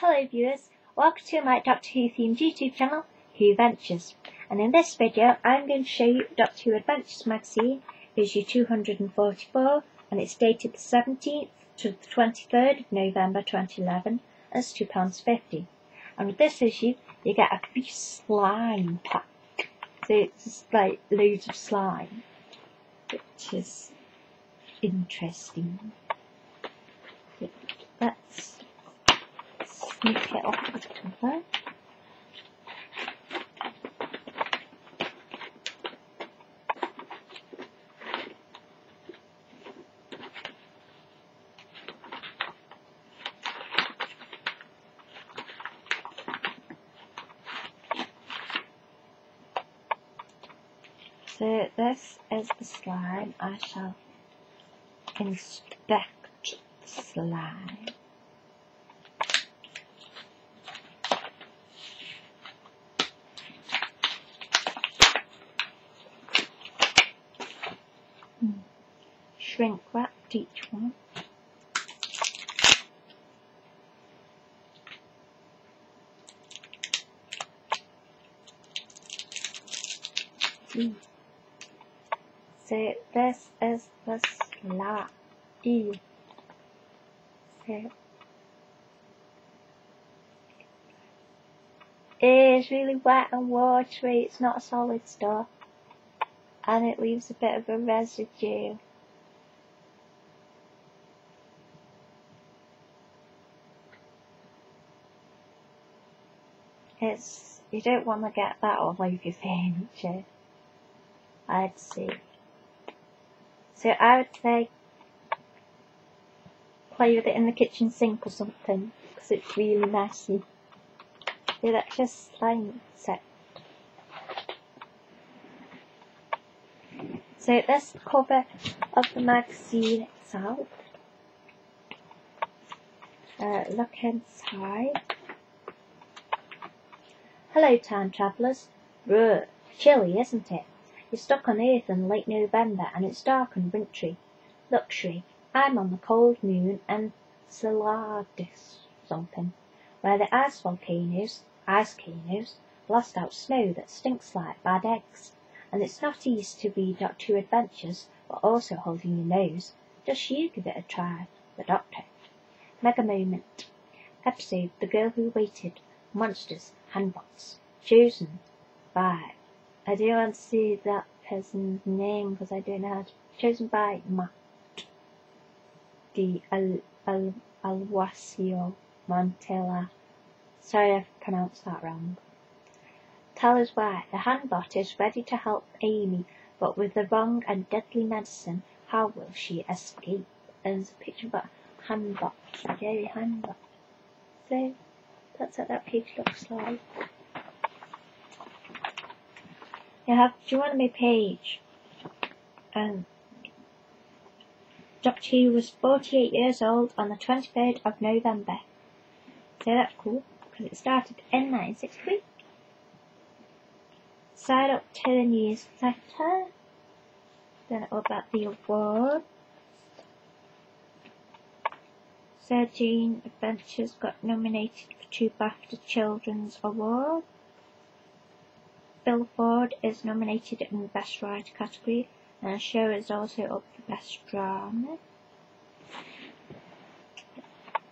Hello viewers, welcome to my Doctor Who themed YouTube channel, Whoventures. And in this video, I'm going to show you Doctor Who Adventures magazine, issue 244, and it's dated the 17th to the 23rd of November 2011, and it's £2.50. And with this issue, you get a free slime pack. So it's just like loads of slime, which is interesting. Let's sneak it off the. So this is the slime. I shall inspect the slime. Shrink wrapped each one. So this is the. Ew. So it's really wet and watery, it's not solid stuff. And it leaves a bit of a residue. It's you don't want to get that all over your furniture. I'd say. So I would say play with it in the kitchen sink or something because it's really messy. Yeah, that's just slime set. So the cover of the magazine itself. Uh, look inside. Hello time travellers. Bruh, chilly isn't it? You're stuck on Earth in late November and it's dark and wintry. Luxury. I'm on the cold moon Enceladus something, where the ice volcanoes, ice volcanoes, blast out snow that stinks like bad eggs. And it's not easy to be Doctor Adventures, but also holding your nose. Just you give it a try. The Doctor. Mega Moment. Episode The Girl Who Waited. Monsters. Handbots. Chosen by I do want to see that person's name because I don't know how to. Chosen by Matt Di Al, Al, Alwasio Montella. Sorry if I pronounced that wrong. Tell us why. The handbot is ready to help Amy, but with the wrong and deadly medicine, how will she escape? And there's a picture of a handbot, scary handbot. So, that's what that page looks like. You have Geronimo Page. And Doctor Who was 48 years old on the 23rd of November. So that's cool, because it started in 1963. Side up to the newsletter. Then about the award. Sarah Jane Adventures got nominated for two BAFTA Children's Awards. Phil Ford is nominated in the Best Writer category, and the show is also up for Best Drama.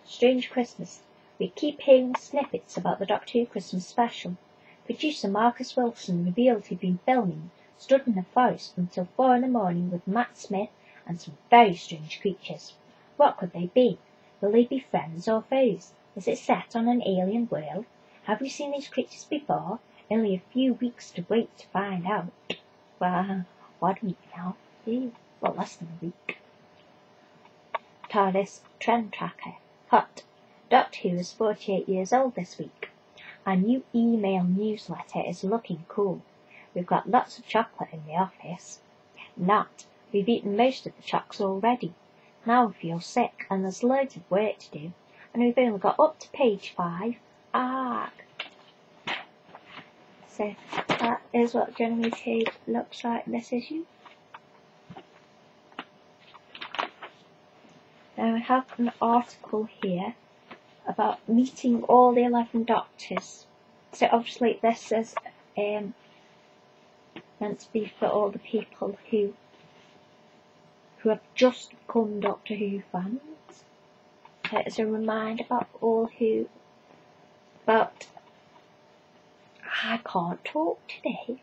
Strange Christmas. We keep hearing snippets about the Doctor Who Christmas special. Producer Marcus Wilson revealed he'd been filming, stood in the forest until four in the morning with Matt Smith and some very strange creatures. What could they be? Will they be friends or foes? Is it set on an alien world? Have we seen these creatures before? Only a few weeks to wait to find out. Well, what week now? Well, less than a week. TARDIS Trend Tracker. Hot. Doctor Who is 48 years old this week. Our new email newsletter is looking cool. We've got lots of chocolate in the office. Not. We've eaten most of the chocks already. Now we feel sick and there's loads of work to do. And we've only got up to page five. Arg. So that is what Geronimo Page looks like this issue. Now we have an article here about meeting all the 11 doctors. So obviously this is um, meant to be for all the people who who have just become Doctor Who fans. It's a reminder about all who but I can't talk today.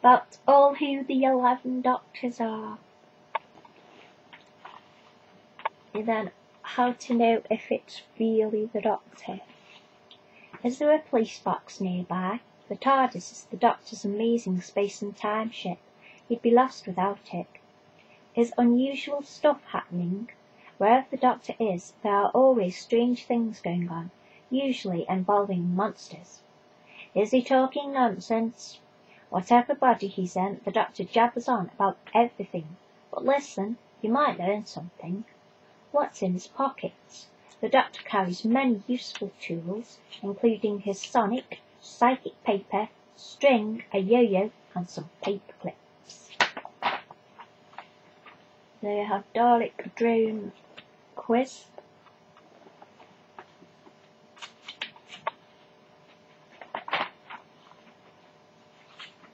About all who the eleven doctors are. And then how to know if it's really the doctor. Is there a police box nearby? The TARDIS is the Doctor's amazing space and time ship. He'd be lost without it. Is unusual stuff happening? Wherever the Doctor is, there are always strange things going on, usually involving monsters. Is he talking nonsense? Whatever body he's in, the Doctor jabbers on about everything. But listen, you might learn something. What's in his pockets? The Doctor carries many useful tools, including his sonic, psychic paper, string, a yo-yo, and some paper They have Dalek drone quiz.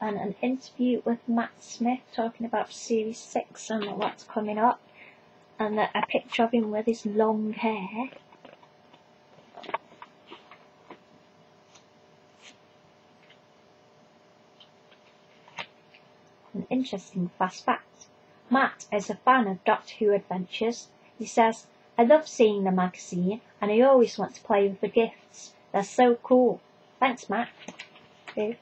And an interview with Matt Smith talking about Series 6 and what's coming up. And a picture of him with his long hair. An interesting fast fact. Matt is a fan of Doctor Who adventures. He says, I love seeing the magazine and I always want to play with the gifts. They're so cool. Thanks, Matt. Yay.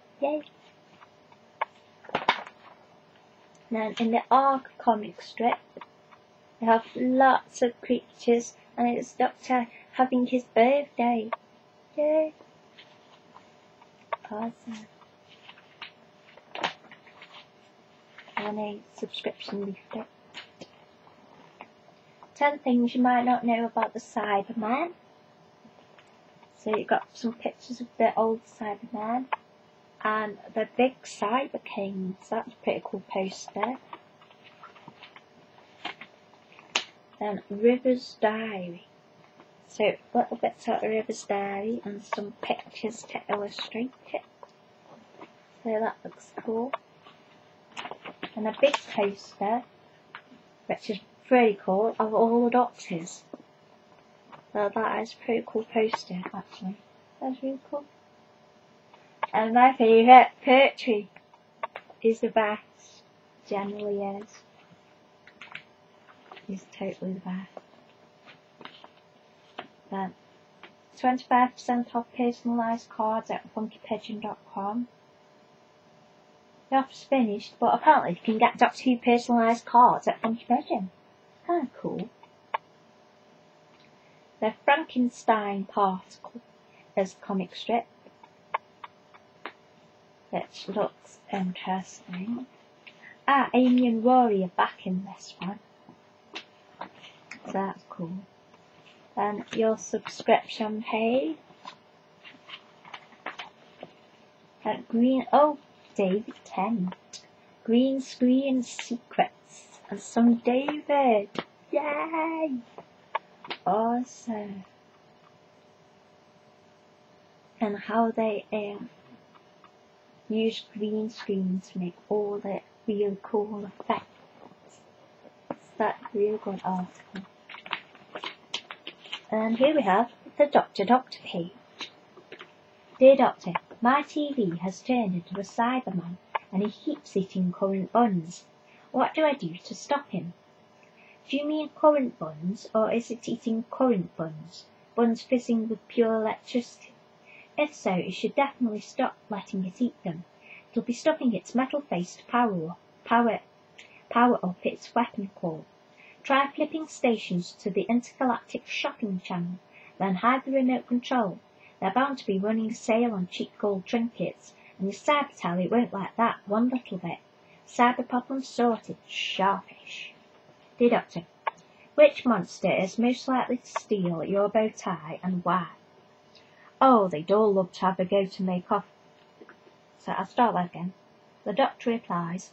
Then in the Ark comic strip, they have lots of creatures and it's Doctor having his birthday. Yay. Awesome. A subscription leaflet. 10 things you might not know about the Cyberman. So you've got some pictures of the old Cyberman and the big Cyber Kings. That's a pretty cool poster. Then River's Diary. So little bits out of River's Diary and some pictures to illustrate it. So that looks cool. And a big poster, which is pretty cool, of all the doctors. So that is a pretty cool poster, actually. That's really cool. And my favourite poetry is the best. Generally is. Is totally the best. Then 25% off personalised cards at funkypigeon.com. Offer's finished, but apparently you can get Doctor Who personalised cards at Funky Pigeon. Kinda cool. The Frankenstein particle is a comic strip which looks interesting. Ah, Amy and Rory are back in this one. So that's cool. Then your subscription page. That green, oh, David Tennant. Green screen secrets and some David. Yay! Awesome. And how they um, use green screens to make all the real cool effects. It's that real good article. And here we have the Doctor Doctor page. Dear Doctor, my TV has turned into a Cyberman and he keeps eating currant buns. What do I do to stop him? Do you mean currant buns or is it eating currant buns? Buns fizzing with pure electricity? If so, you should definitely stop letting it eat them. It'll be stopping its metal face to power up, power, power up its weapon core. Try flipping stations to the intergalactic shopping channel, then hide the remote control. They're bound to be running sale on cheap gold trinkets, and your cyber tally won't like that one little bit. Cyber problem sorted, sharpish. Dear Doctor, which monster is most likely to steal your bow tie and why? Oh, they'd all love to have a go to make off. So I'll start that again. The doctor replies,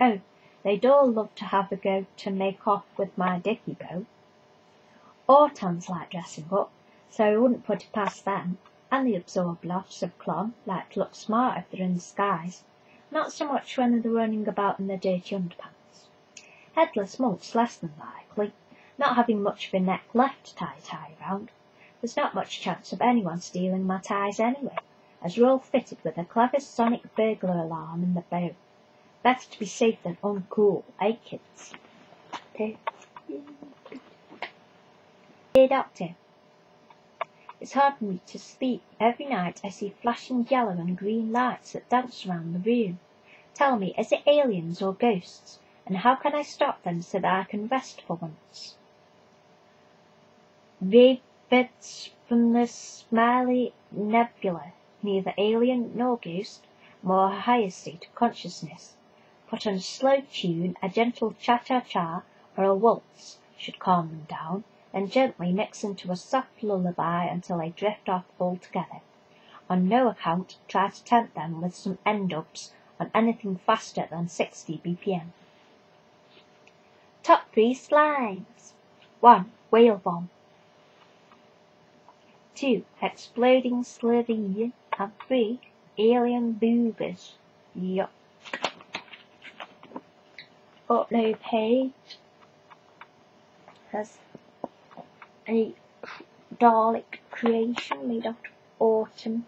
Oh, they'd all love to have a go to make off with my dicky bow. Autons like dressing up. so I wouldn't put it past them. And the absorbed lots of Clon like to look smart if they're in disguise, not so much when they're running about in their dirty underpants. Headless monks less than likely, not having much of a neck left to tie a tie round. There's not much chance of anyone stealing my ties anyway, as you're all fitted with a clever sonic burglar alarm in the bow. Better to be safe than uncool, eh, kids? Dear Doctor, it's hard for me to sleep. Every night I see flashing yellow and green lights that dance around the room. Tell me, is it aliens or ghosts? And how can I stop them so that I can rest for once? Ravens from the Smiley Nebula, neither alien nor ghost, more a higher state of consciousness. Put on a slow tune, a gentle cha-cha-cha, or a waltz should calm them down, then gently mix into a soft lullaby until they drift off altogether. On no account try to tempt them with some end-ups on anything faster than 60 bpm. Top 3 slimes 1. Whale bomb 2. Exploding Slitheen and 3. Alien boobers. Yup. Upload page has a Dalek creation made out of autumn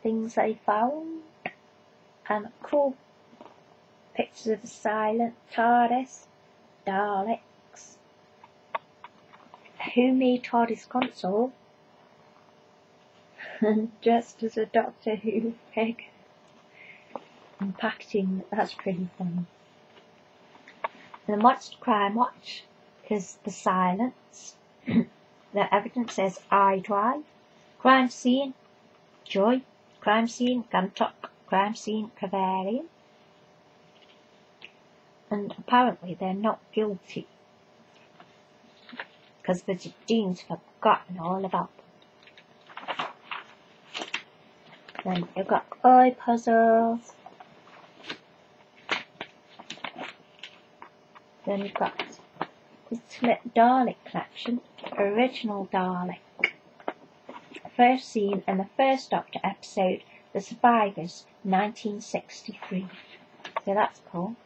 things they found and cool pictures of the silent TARDIS, Daleks. Who made TARDIS console? and dressed as a Doctor Who pig. And packaging, that's pretty funny. And the Monster Crime Watch, because the silence. the evidence says I drive. Crime scene, Joy. Crime scene, Gantok. Crime scene, Cavarian. And apparently they're not guilty. Because the Dean's forgotten all about them. Then you've got eye puzzles. Then you've got Ultimate Dalek Collection, Original Dalek. First seen in the first Doctor episode, The Survivors, 1963. So that's cool.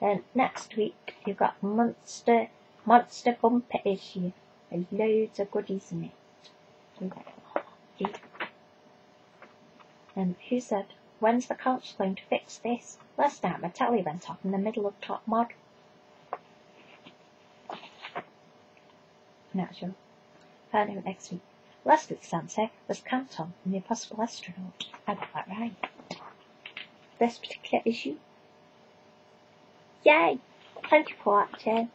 Then next week you've got Monster Monster Bumper issue. There's loads of goodies in it. And who said, when's the council going to fix this? Last night my telly went off in the middle of top mod. Sure. Find out next week. Last week's answer was Canton and the Impossible Astronaut. I got that right. This particular issue. Yay! Thank you for watching.